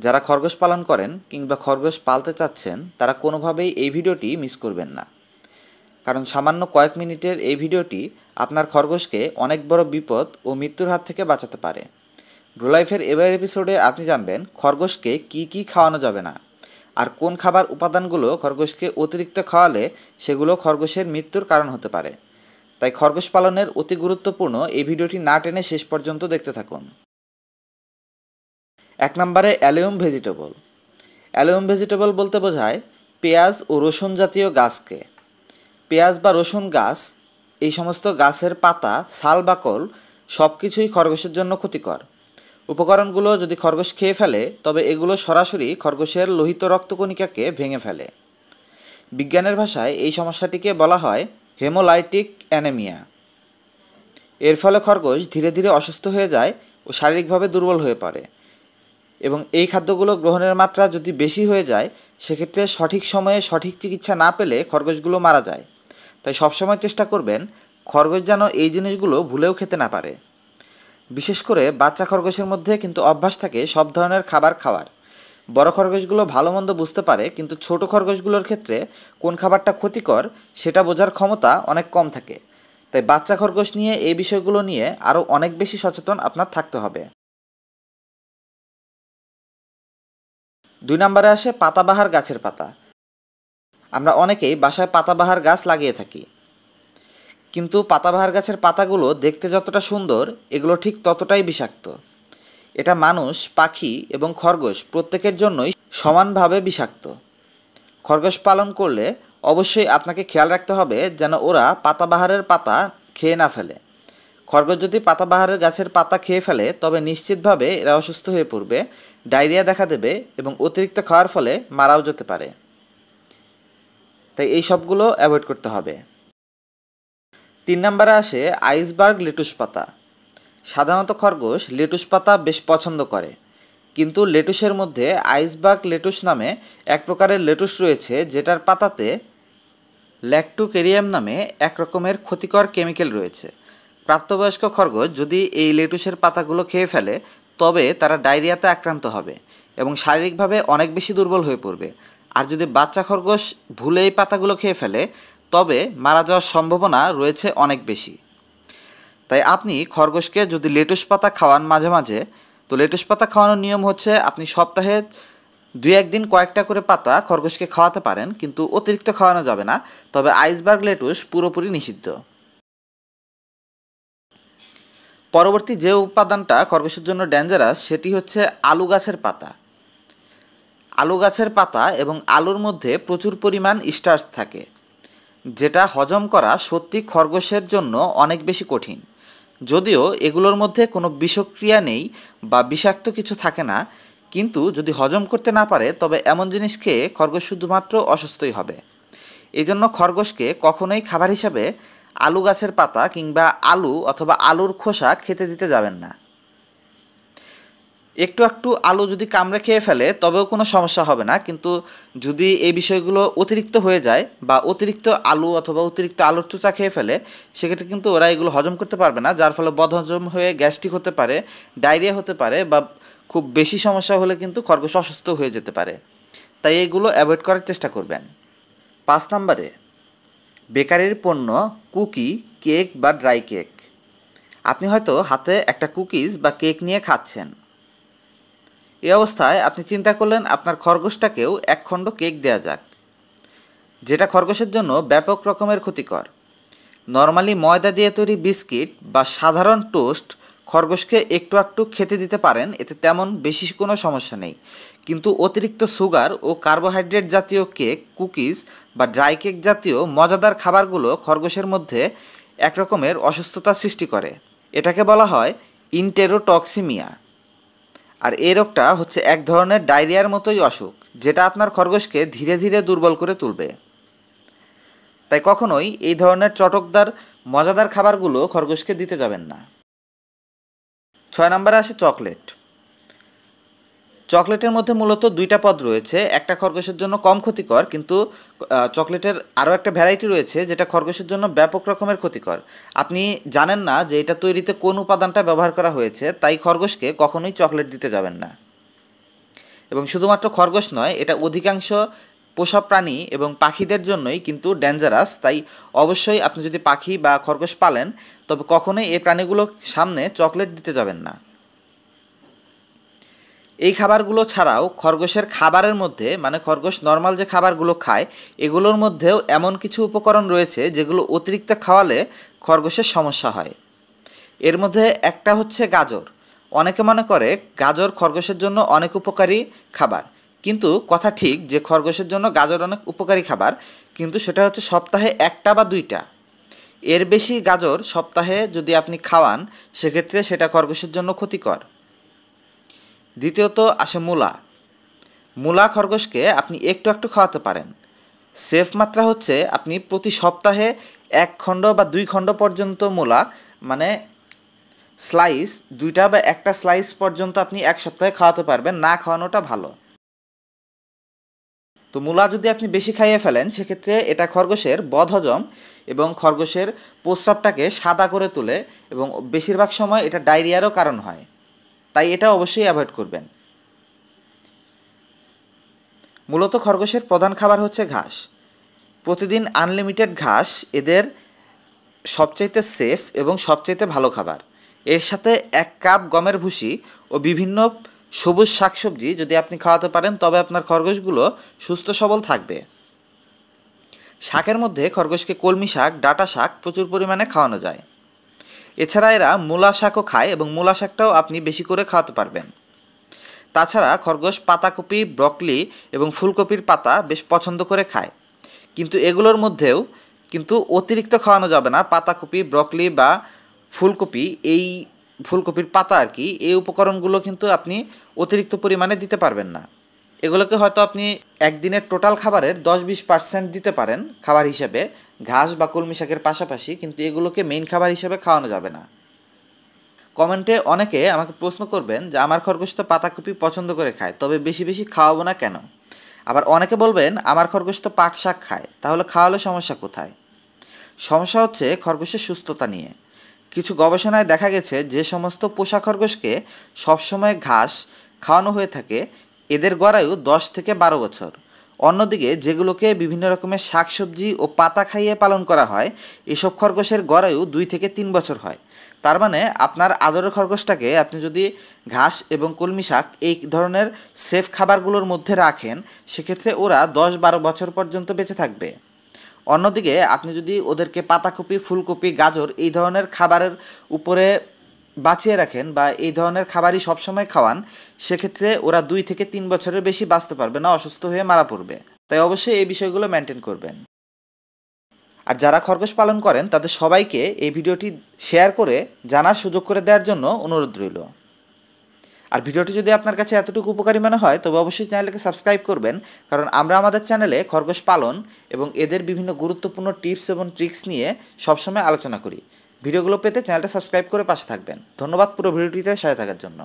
যারা খরগোশ পালন করেন কিংবা খরগোশ পালতে চাচ্ছেন, তারা কোনোভাবেই এই ভিডিওটি মিস করবেন না। কারণ সামান্য কয়েক মিনিটের এই ভিডিওটি আপনার খরগোশকে অনেক বড় বিপদ ও মৃত্যুর হাত থেকে বাঁচাতে পারে। গ্রোলাইফের এবার এপিসোডে আপনি জানবেন খরগোশকে কি কি খাওয়ানো যাবে না আর কোন খাবার উপাদানগুলো খরগোশকে অতিরিক্ত খাওয়ালে সেগুলো খরগোশের মৃত্যুর কারণ হতে পারে। তাই খরগোশ পালনের অতি গুরুত্বপূর্ণ এই ভিডিওটি না টেনে শেষ পর্যন্ত দেখতে থাকুন। এক নম্বরে অ্যালিউম ভেজিটেবল। অ্যালিউম ভেজিটেবল বলতে বোঝায় পেঁয়াজ ও রসুন জাতীয় গাছকে। পেঁয়াজ বা রসুন গাছ, এই সমস্ত গাছের পাতা, ছাল বাকল সব কিছুই খরগোশের জন্য ক্ষতিকর। উপকরণগুলো যদি খরগোশ খেয়ে ফেলে, তবে এগুলো সরাসরি খরগোশের লোহিত রক্তকণিকাকে ভেঙে ফেলে। বিজ্ঞানের ভাষায় এই সমস্যাটিকে বলা হয় হেমোলাইটিক অ্যানেমিয়া। এর ফলে খরগোশ ধীরে ধীরে অসুস্থ হয়ে যায় ও শারীরিকভাবে দুর্বল হয়ে পড়ে। এবং এই খাদ্যগুলো গ্রহণের মাত্রা যদি বেশি হয়ে যায়, সেক্ষেত্রে সঠিক সময়ে সঠিক চিকিৎসা না পেলে খরগোশগুলো মারা যায়। তাই সবসময় চেষ্টা করবেন খরগোশ যেন এই জিনিসগুলো ভুলেও খেতে না পারে। বিশেষ করে বাচ্চা খরগোশের মধ্যে কিন্তু অভ্যাস থাকে সব ধরনের খাবার খাওয়ার। বড় খরগোশগুলো ভালো মন্দ বুঝতে পারে, কিন্তু ছোট খরগোশগুলোর ক্ষেত্রে কোন খাবারটা ক্ষতিকর সেটা বোঝার ক্ষমতা অনেক কম থাকে। তাই বাচ্চা খরগোশ নিয়ে এই বিষয়গুলো নিয়ে আরও অনেক বেশি সচেতন আপনার থাকতে হবে। দুই নম্বরে আসে পাতাবাহার গাছের পাতা। আমরা অনেকেই বাসায় পাতাবাহার গাছ লাগিয়ে থাকি। কিন্তু পাতাবাহার গাছের পাতাগুলো দেখতে যতটা সুন্দর, এগুলো ঠিক ততটাই বিষাক্ত। এটা মানুষ, পাখি এবং খরগোশ প্রত্যেকের জন্যই সমানভাবে বিষাক্ত। খরগোশ পালন করলে অবশ্যই আপনাকে খেয়াল রাখতে হবে যেন ওরা পাতাবাহারের পাতা খেয়ে না ফেলে। খরগোশ যদি পাতাবাহারের গাছের পাতা খেয়ে ফেলে, তবে নিশ্চিতভাবে এরা অসুস্থ হয়ে পড়বে, ডায়রিয়া দেখা দেবে এবং অতিরিক্ত খাওয়ার ফলে মারাও যেতে পারে। তাই এই সবগুলো অ্যাভয়েড করতে হবে। তিন নম্বরে আসে আইসবার্গ লেটুস পাতা। সাধারণত খরগোশ লেটুস পাতা বেশ পছন্দ করে, কিন্তু লেটুসের মধ্যে আইসবার্গ লেটুস নামে এক প্রকারের লেটুস রয়েছে, যেটার পাতাতে ল্যাকটুকেরিয়াম নামে এক রকমের ক্ষতিকর কেমিক্যাল রয়েছে। প্রাপ্তবয়স্ক খরগোশ যদি এই লেটুসের পাতাগুলো খেয়ে ফেলে, তবে তারা ডায়রিয়াতে আক্রান্ত হবে এবং শারীরিকভাবে অনেক বেশি দুর্বল হয়ে পড়বে। আর যদি বাচ্চা খরগোশ ভুলে এই পাতাগুলো খেয়ে ফেলে, তবে মারা যাওয়ার সম্ভাবনা রয়েছে অনেক বেশি। তাই আপনি খরগোশকে যদি লেটুস পাতা খাওয়ান মাঝে মাঝে, তো লেটুস পাতা খাওয়ানোর নিয়ম হচ্ছে আপনি সপ্তাহে দুই একদিন কয়েকটা করে পাতা খরগোশকে খাওয়াতে পারেন, কিন্তু অতিরিক্ত খাওয়ানো যাবে না। তবে আইসবার্গ লেটুস পুরোপুরি নিষিদ্ধ। পরবর্তী যে উপাদানটা খরগোশের জন্য ডেঞ্জারাস সেটি হচ্ছে আলু গাছের পাতা। আলু গাছের পাতা এবং আলুর মধ্যে প্রচুর পরিমাণ স্টার্চ থাকে, যেটা হজম করা সত্যি খরগোশের জন্য অনেক বেশি কঠিন। যদিও এগুলোর মধ্যে কোনো বিষক্রিয়া নেই বা বিষাক্ত কিছু থাকে না, কিন্তু যদি হজম করতে না পারে, তবে এমন জিনিস খেয়ে খরগোশ শুধুমাত্র অসুস্থই হবে। এই জন্য খরগোশকে কখনোই খাবার হিসাবে আলু গাছের পাতা কিংবা আলু অথবা আলুর খোসা খেতে দিতে যাবেন না। একটু একটু আলু যদি কামড়ে খেয়ে ফেলে, তবেও কোনো সমস্যা হবে না। কিন্তু যদি এই বিষয়গুলো অতিরিক্ত হয়ে যায় বা অতিরিক্ত আলু অথবা অতিরিক্ত আলুর চোচা খেয়ে ফেলে, সেক্ষেত্রে কিন্তু ওরা এগুলো হজম করতে পারবে না, যার ফলে বদহজম হয়ে গ্যাস্ট্রিক হতে পারে, ডায়রিয়া হতে পারে বা খুব বেশি সমস্যা হলে কিন্তু খরগোশ অসুস্থ হয়ে যেতে পারে। তাই এগুলো অ্যাভয়েড করার চেষ্টা করবেন। পাঁচ নম্বরে বেকারির পণ্য, কুকি, কেক বা ড্রাই কেক। আপনি হয়তো হাতে একটা কুকিজ বা কেক নিয়ে খাচ্ছেন। এ অবস্থায় আপনি চিন্তা করলেন আপনার খরগোশটাকেও এক খণ্ড কেক দেওয়া যাক। যেটা খরগোশের জন্য ব্যাপক রকমের ক্ষতিকর। নর্মালি ময়দা দিয়ে তৈরি বিস্কিট বা সাধারণ টোস্ট খরগোশকে একটু একটু খেতে দিতে পারেন, এতে তেমন বেশি কোনো সমস্যা নেই। কিন্তু অতিরিক্ত সুগার ও কার্বোহাইড্রেট জাতীয় কেক, কুকিজ বা ড্রাই কেক জাতীয় মজাদার খাবারগুলো খরগোশের মধ্যে এক রকমের অসুস্থতা সৃষ্টি করে। এটাকে বলা হয় ইন্টেরোটক্সিমিয়া। আর এই রোগটা হচ্ছে এক ধরনের ডায়রিয়ার মতোই অসুখ, যেটা আপনার খরগোশকে ধীরে ধীরে দুর্বল করে তুলবে। তাই কখনোই এই ধরনের চটকদার, মজাদার খাবারগুলো খরগোশকে দিতে যাবেন না। ছয় নম্বরে আসে চকলেট। চকলেটের মধ্যে মূলত দুইটা পদ রয়েছে, একটা খরগোশের জন্য কম ক্ষতিকর, কিন্তু চকলেটের আরও একটা ভ্যারাইটি রয়েছে যেটা খরগোশের জন্য ব্যাপক রকমের ক্ষতিকর। আপনি জানেন না যে এটা তৈরিতে কোন উপাদানটা ব্যবহার করা হয়েছে, তাই খরগোশকে কখনোই চকলেট দিতে যাবেন না। এবং শুধুমাত্র খরগোশ নয়, এটা অধিকাংশ পোষা প্রাণী এবং পাখিদের জন্যই কিন্তু ডেঞ্জারাস তাই অবশ্যই আপনি যদি পাখি বা খরগোশ পালেন, তবে কখনোই এই প্রাণীগুলোর সামনে চকলেট দিতে যাবেন না। এই খাবারগুলো ছাড়াও খরগোশের খাবারের মধ্যে মানে খরগোশ নর্মাল যে খাবারগুলো খায়, এগুলোর মধ্যেও এমন কিছু উপকরণ রয়েছে যেগুলো অতিরিক্ত খাওয়ালে খরগোশের সমস্যা হয়। এর মধ্যে একটা হচ্ছে গাজর। অনেকে মনে করে গাজর খরগোশের জন্য অনেক উপকারী খাবার। কিন্তু কথা ঠিক যে খরগোশের জন্য গাজর অনেক উপকারী খাবার, কিন্তু সেটা হচ্ছে সপ্তাহে একটা বা দুইটা। এর বেশি গাজর সপ্তাহে যদি আপনি খাওয়ান, সেক্ষেত্রে সেটা খরগোশের জন্য ক্ষতিকর। দ্বিতীয়ত আসে মূলা। মূলা খরগোশকে আপনি একটু একটু খাওয়াতে পারেন। সেফ মাত্রা হচ্ছে আপনি প্রতি সপ্তাহে এক খণ্ড বা দুই খণ্ড পর্যন্ত মূলা মানে স্লাইস, দুইটা বা একটা স্লাইস পর্যন্ত আপনি এক সপ্তাহে খাওয়াতে পারবেন, না খাওয়ানোটা ভালো। তো মূলা যদি আপনি বেশি খাইয়ে ফেলেন, সেক্ষেত্রে এটা খরগোশের বদহজম এবং খরগোশের প্রস্রাবটাকে সাদা করে তোলে এবং বেশিরভাগ সময় এটা ডায়রিয়ারও কারণ হয়। তাই এটা অবশ্যই অ্যাভয়েড করবেন। মূলত খরগোশের প্রধান খাবার হচ্ছে ঘাস। প্রতিদিন আনলিমিটেড ঘাস এদের সবচাইতে সেফ এবং সবচাইতে ভালো খাবার। এর সাথে এক কাপ গমের ভুসি ও বিভিন্ন সবুজ শাকসবজি যদি আপনি খাওয়াতে পারেন, তবে আপনার খরগোশগুলো সুস্থ সবল থাকবে। শাকের মধ্যে খরগোশকে কলমি শাক, ডাটা শাক প্রচুর পরিমাণে খাওয়ানো যায়। এছাড়া এরা মূলা শাকও খায় এবং মূলা শাকটাও আপনি বেশি করে খাওয়াতে পারবেন। তাছাড়া খরগোশ পাতাকপি, ব্রকলি এবং ফুলকপির পাতা বেশ পছন্দ করে খায়। কিন্তু এগুলোর মধ্যেও কিন্তু অতিরিক্ত খাওয়ানো যাবে না। পাতাকপি, ব্রকলি বা ফুলকপি এই ফুলকপির পাতা আর কি, এই উপকরণগুলো কিন্তু আপনি অতিরিক্ত পরিমাণে দিতে পারবেন না। এগুলোকে হয়তো আপনি একদিনের টোটাল খাবারের দশ বিশ পার্সেন্ট দিতে পারেন খাবার হিসেবে, ঘাস বা কলমি শাকের পাশাপাশি, কিন্তু এগুলোকে মেইন খাবার হিসেবে খাওয়ানো যাবে না। কমেন্টে অনেকে আমাকে প্রশ্ন করবেন যে, আমার খরগোশ তো পাতাকপি পছন্দ করে খায়, তবে বেশি বেশি খাওয়াবো না কেন? আবার অনেকে বলবেন, আমার খরগোশ তো পাট শাক খায়, তাহলে খাওয়ালে সমস্যা কোথায়? সমস্যা হচ্ছে খরগোশের সুস্থতা নিয়ে। কিছু গবেষণায় দেখা গেছে যে সমস্ত পোষা খরগোশকে সবসময় ঘাস খাওয়ানো হয়ে থাকে, এদের গড়ায়ু দশ থেকে বারো বছর। অন্যদিকে যেগুলোকে বিভিন্ন রকমের শাকসবজি ও পাতা খাইয়ে পালন করা হয়, এসব খরগোশের গড়ায়ু দুই থেকে তিন বছর হয়। তার মানে আপনার আদরের খরগোশটাকে আপনি যদি ঘাস এবং কলমি শাক এই ধরনের সেফ খাবারগুলোর মধ্যে রাখেন, সেক্ষেত্রে ওরা দশ বারো বছর পর্যন্ত বেঁচে থাকবে। অন্যদিকে আপনি যদি ওদেরকে পাতাকপি, ফুলকপি, গাজর এই ধরনের খাবারের উপরে বাঁচিয়ে রাখেন বা এই ধরনের খাবারই সবসময় খাওয়ান, সেক্ষেত্রে ওরা দুই থেকে তিন বছরের বেশি বাঁচতে পারবে না, অসুস্থ হয়ে মারা পড়বে। তাই অবশ্যই এই বিষয়গুলো মেনটেন করবেন। আর যারা খরগোশ পালন করেন, তাদের সবাইকে এই ভিডিওটি শেয়ার করে জানার সুযোগ করে দেওয়ার জন্য অনুরোধ রইল। আর ভিডিওটি যদি আপনার কাছে এতটুকু উপকারী মনে হয়, তবে অবশ্যই চ্যানেলকে সাবস্ক্রাইব করবেন, কারণ আমরা আমাদের চ্যানেলে খরগোশ পালন এবং এদের বিভিন্ন গুরুত্বপূর্ণ টিপস এবং ট্রিক্স নিয়ে সবসময় আলোচনা করি। ভিডিওগুলো পেতে চ্যানেলটা সাবস্ক্রাইব করে পাশে থাকবেন। ধন্যবাদ পুরো ভিডিওটিতে সাথে থাকার জন্য।